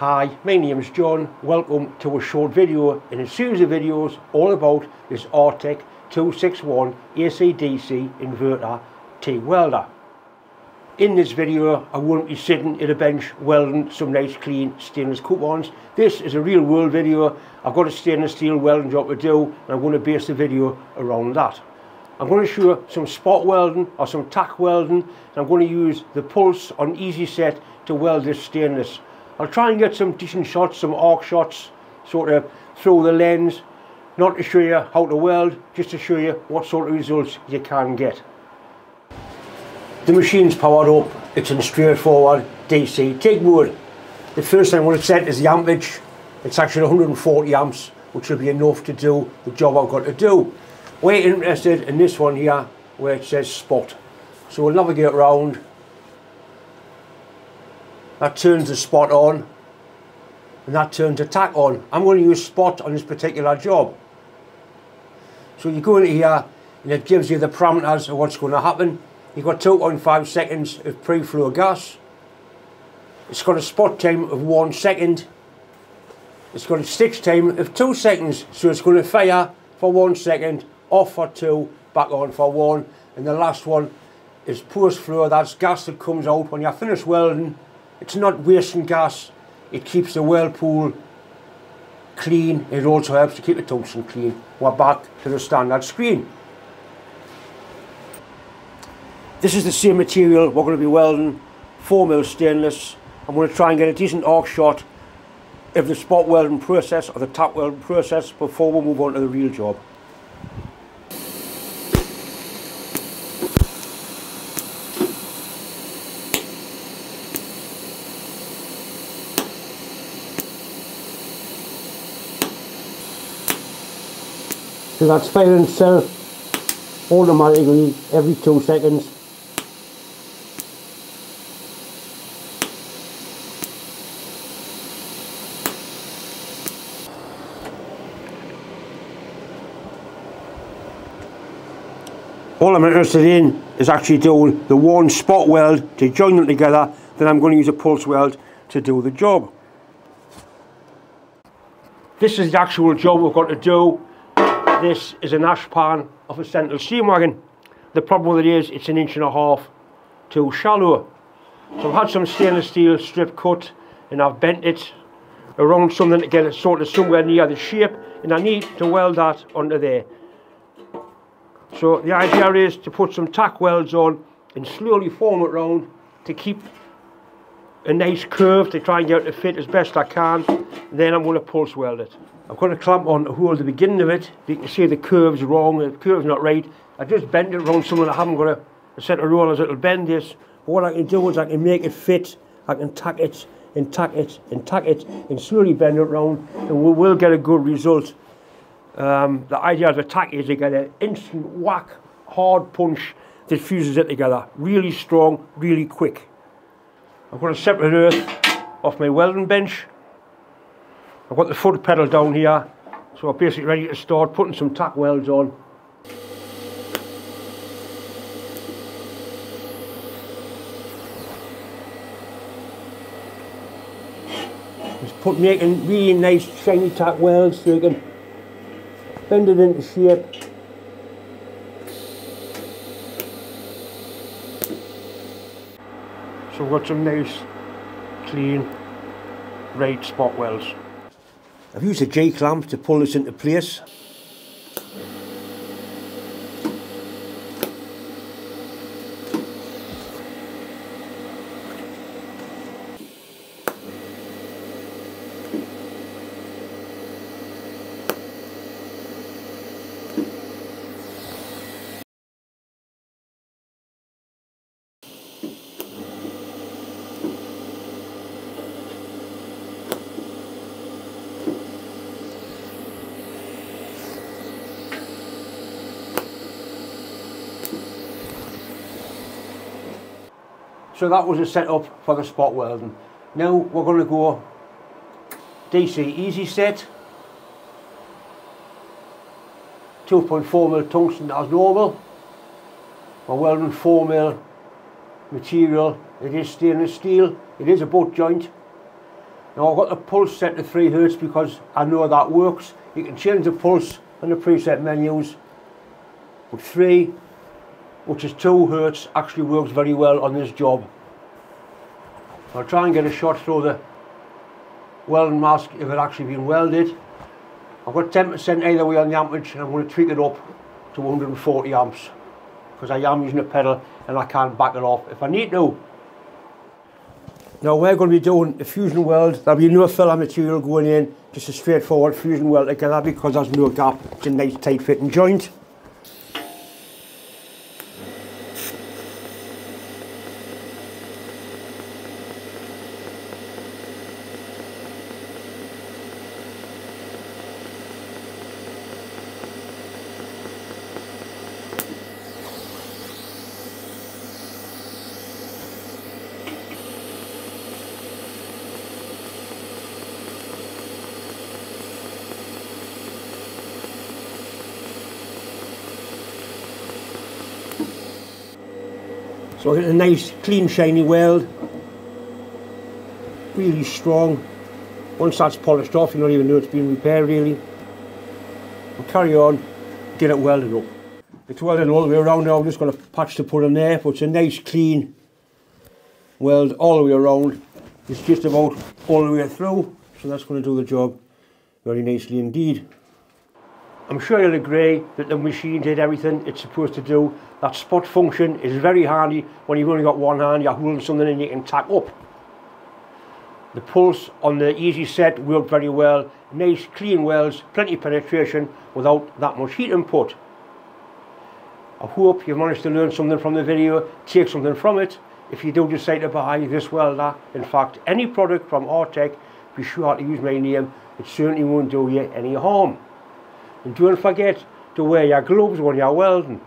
Hi, my name is John. Welcome to a short video in a series of videos all about this R-Tech 261 AC-DC inverter T-welder. In this video I won't be sitting at a bench welding some nice clean stainless coupons. This is a real world video. I've got a stainless steel welding job to do and I'm going to base the video around that. I'm going to show some spot welding or some tack welding and I'm going to use the pulse on easy set to weld this stainless I'll try and get some decent shots, some arc shots, sort of through the lens, not to show you how to weld, just to show you what sort of results you can get. The machine's powered up, it's in straightforward DC TIG mode. The first thing to set is the amperage. It's actually 140 amps, which will be enough to do the job I've got to do. We're interested in this one here, where it says spot. So we'll navigate around that turns the spot on and that turns the tack on. I'm going to use spot on this particular job. So you go into here and it gives you the parameters of what's going to happen. You've got 2.5 seconds of pre-flow gas. It's got a spot time of one second. It's got a stitch time of two seconds. So it's going to fire for one second, off for two, back on for one. And the last one is post flow. That's gas that comes out when you're finished welding it's not wasting gas. It keeps the weld pool clean. It also helps to keep the tungsten clean. We're back to the standard screen. This is the same material we're going to be welding, 4mm stainless. I'm going to try and get a decent arc shot of the spot welding process or the tack welding process before we move on to the real job. So that's firing itself automatically every two seconds. All I'm interested in is actually doing the one spot weld to join them together, then I'm going to use a pulse weld to do the job. This is the actual job we've got to do this is an ash pan of a Sentinel steam wagon. The problem with it is it's an inch and a half too shallow. So I've had some stainless steel strip cut and I've bent it around something to get it sort of somewhere near the shape and I need to weld that onto there. So the idea is to put some tack welds on and slowly form it round to keep a nice curve to try and get it to fit as best I can. Then I'm going to pulse weld it. I've got a clamp on to hold the beginning of it. You can see the curve's wrong, the curve's not right. I just bent it around something I haven't got a, a set of rollers that'll bend this. But what I can do is I can make it fit, I can tack it and tack it and tack it and slowly bend it around and we will get a good result. Um, the idea of the tack is to get an instant whack, hard punch that fuses it together. Really strong, really quick. I've got a separate earth off my welding bench I've got the foot pedal down here, so I'm basically ready to start putting some tack welds on. Just put making really nice shiny tack welds so you can bend it into shape. So we've got some nice, clean, right spot wells. I've used a J-clamp to pull this into place. So that was a setup for the spot welding. Now we're going to go DC easy set. 2.4mm tungsten as normal. We're welding 4mm material. It is stainless steel. It is a butt joint. Now I've got the pulse set to 3 hertz because I know that works. You can change the pulse on the preset menus. But 3, which is 2 hertz, actually works very well on this job. I'll try and get a shot through the welding mask if it actually been welded. I've got 10% either way on the amperage and I'm going to tweak it up to 140 amps because I am using a pedal and I can't back it off if I need to. Now we're going to be doing a fusion weld. There'll be no filler material going in, just a straightforward fusion weld together because there's no gap. It's a nice tight fitting joint. So a nice, clean, shiny weld. Really strong. Once that's polished off, you don't even know it's been repaired, really. I'll carry on, get it welded up. It's welded all the way around now. I'm just going to patch to put in there, but it's a nice, clean weld all the way around. It's just about all the way through, so that's going to do the job very nicely indeed. I'm sure you'll agree that the machine did everything it's supposed to do. That spot function is very handy when you've only got one hand, you're holding something and you can tack up. The pulse on the easy set worked very well. Nice clean welds, plenty of penetration without that much heat input. I hope you've managed to learn something from the video, take something from it. If you do decide to buy this welder, in fact any product from R-Tech, be sure to use my name. It certainly won't do you any harm. And don't forget to wear your gloves when you're welding.